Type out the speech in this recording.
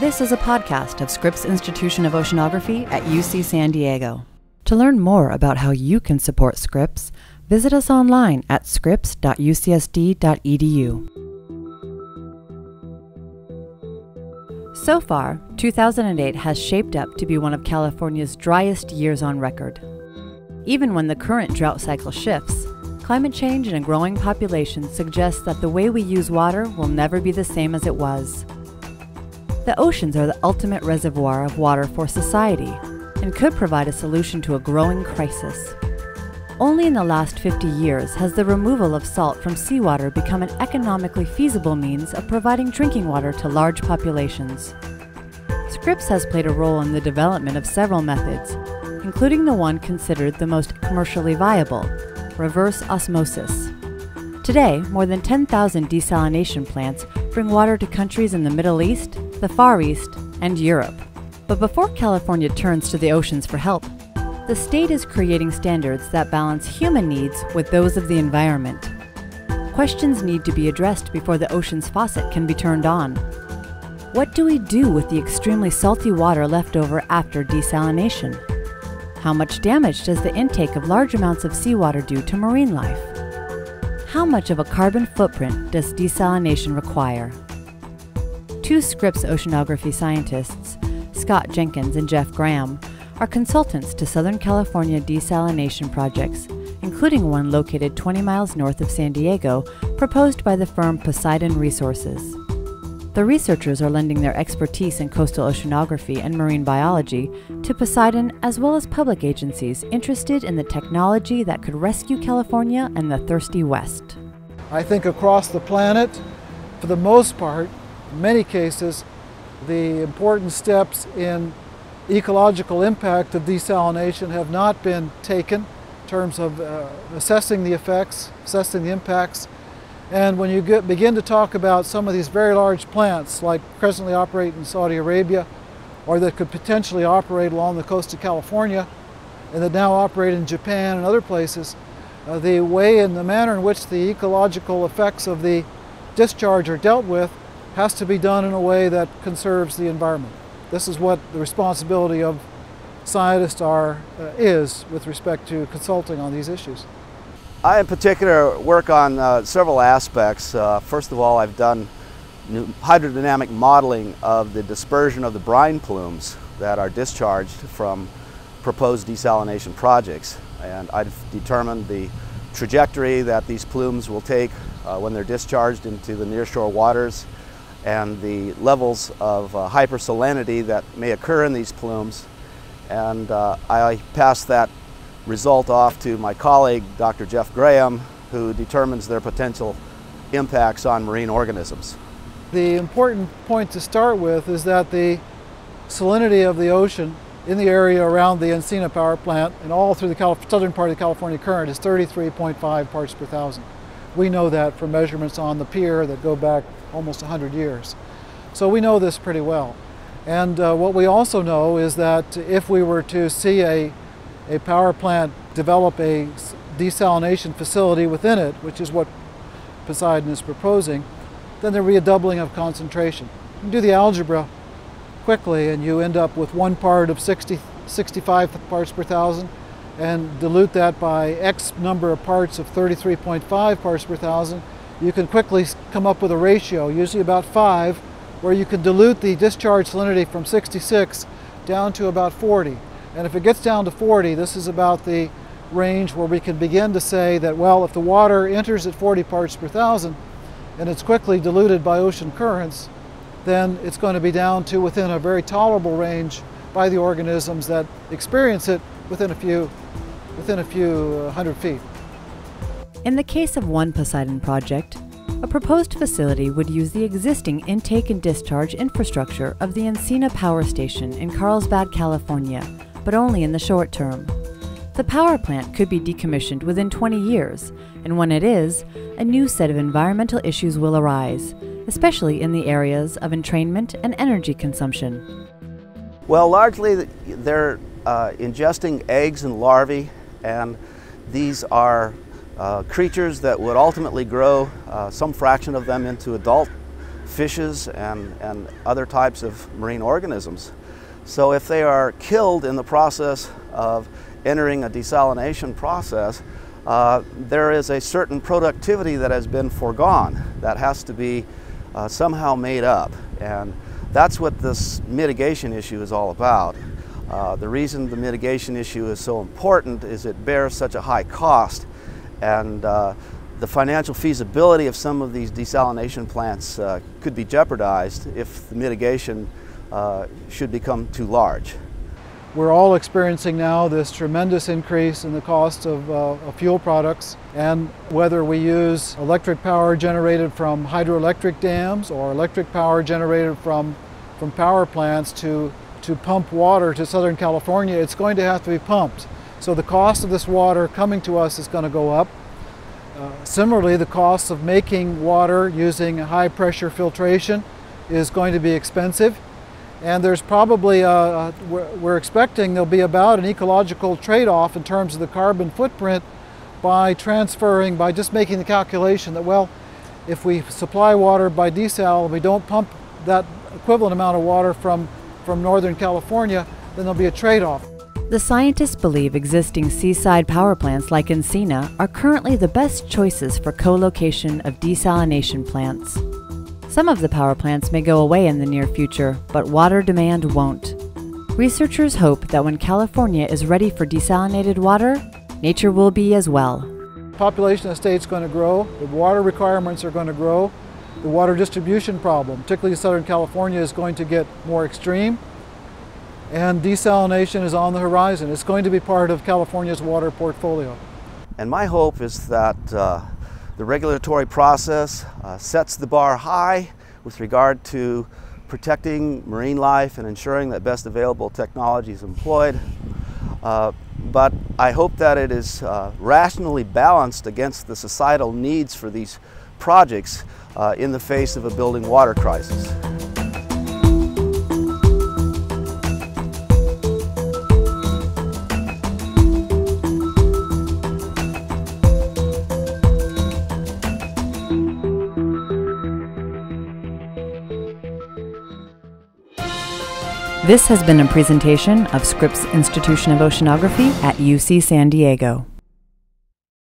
This is a podcast of Scripps Institution of Oceanography at UC San Diego. To learn more about how you can support Scripps, visit us online at scripps.ucsd.edu. So far, 2008 has shaped up to be one of California's driest years on record. Even when the current drought cycle shifts, climate change and a growing population suggest that the way we use water will never be the same as it was. The oceans are the ultimate reservoir of water for society and could provide a solution to a growing crisis. Only in the last 50 years has the removal of salt from seawater become an economically feasible means of providing drinking water to large populations. Scripps has played a role in the development of several methods, including the one considered the most commercially viable reverse osmosis. Today, more than 10,000 desalination plants bring water to countries in the Middle East, the Far East, and Europe. But before California turns to the oceans for help, the state is creating standards that balance human needs with those of the environment. Questions need to be addressed before the ocean's faucet can be turned on. What do we do with the extremely salty water left over after desalination? How much damage does the intake of large amounts of seawater do to marine life? How much of a carbon footprint does desalination require? Two Scripps oceanography scientists, Scott Jenkins and Jeff Graham, are consultants to Southern California desalination projects, including one located 20 miles north of San Diego, proposed by the firm Poseidon Resources. The researchers are lending their expertise in coastal oceanography and marine biology to Poseidon as well as public agencies interested in the technology that could rescue California and the thirsty West. I think across the planet, for the most part, many cases, the important steps in ecological impact of desalination have not been taken in terms of uh, assessing the effects, assessing the impacts. And when you get, begin to talk about some of these very large plants like presently operate in Saudi Arabia or that could potentially operate along the coast of California and that now operate in Japan and other places, uh, the way and the manner in which the ecological effects of the discharge are dealt with has to be done in a way that conserves the environment. This is what the responsibility of scientists are, uh, is with respect to consulting on these issues. I in particular work on uh, several aspects. Uh, first of all, I've done hydrodynamic modeling of the dispersion of the brine plumes that are discharged from proposed desalination projects. And I've determined the trajectory that these plumes will take uh, when they're discharged into the nearshore waters and the levels of uh, hypersalinity that may occur in these plumes. And uh, I pass that result off to my colleague, Dr. Jeff Graham, who determines their potential impacts on marine organisms. The important point to start with is that the salinity of the ocean in the area around the Encina power plant and all through the southern part of the California current is 33.5 parts per thousand. We know that from measurements on the pier that go back almost 100 years. So we know this pretty well. And uh, what we also know is that if we were to see a, a power plant develop a desalination facility within it, which is what Poseidon is proposing, then there would be a doubling of concentration. You do the algebra quickly and you end up with one part of 60, 65 parts per thousand and dilute that by X number of parts of 33.5 parts per thousand, you can quickly come up with a ratio, usually about 5, where you can dilute the discharge salinity from 66 down to about 40. And if it gets down to 40, this is about the range where we can begin to say that, well, if the water enters at 40 parts per thousand and it's quickly diluted by ocean currents, then it's going to be down to within a very tolerable range by the organisms that experience it within a few, within a few uh, hundred feet. In the case of one Poseidon project, a proposed facility would use the existing intake and discharge infrastructure of the Encina Power Station in Carlsbad, California, but only in the short term. The power plant could be decommissioned within 20 years, and when it is, a new set of environmental issues will arise, especially in the areas of entrainment and energy consumption. Well, largely they're uh, ingesting eggs and larvae, and these are uh, creatures that would ultimately grow uh, some fraction of them into adult fishes and, and other types of marine organisms. So if they are killed in the process of entering a desalination process, uh, there is a certain productivity that has been foregone that has to be uh, somehow made up. And that's what this mitigation issue is all about. Uh, the reason the mitigation issue is so important is it bears such a high cost and uh, the financial feasibility of some of these desalination plants uh, could be jeopardized if the mitigation uh, should become too large. We're all experiencing now this tremendous increase in the cost of, uh, of, fuel products and whether we use electric power generated from hydroelectric dams or electric power generated from, from power plants to, to pump water to Southern California, it's going to have to be pumped. So the cost of this water coming to us is going to go up. Uh, similarly, the cost of making water using high pressure filtration is going to be expensive. And there's probably, a, a, we're expecting there'll be about an ecological trade-off in terms of the carbon footprint by transferring, by just making the calculation that, well, if we supply water by desal and we don't pump that equivalent amount of water from, from Northern California, then there'll be a trade-off. The scientists believe existing seaside power plants like Encina are currently the best choices for co-location of desalination plants. Some of the power plants may go away in the near future, but water demand won't. Researchers hope that when California is ready for desalinated water, nature will be as well. Population of the state is going to grow, the water requirements are going to grow, the water distribution problem, particularly in Southern California, is going to get more extreme, and desalination is on the horizon. It's going to be part of California's water portfolio. And my hope is that uh, the regulatory process uh, sets the bar high with regard to protecting marine life and ensuring that best available technology is employed. Uh, but I hope that it is uh, rationally balanced against the societal needs for these projects uh, in the face of a building water crisis. This has been a presentation of Scripps Institution of Oceanography at UC San Diego.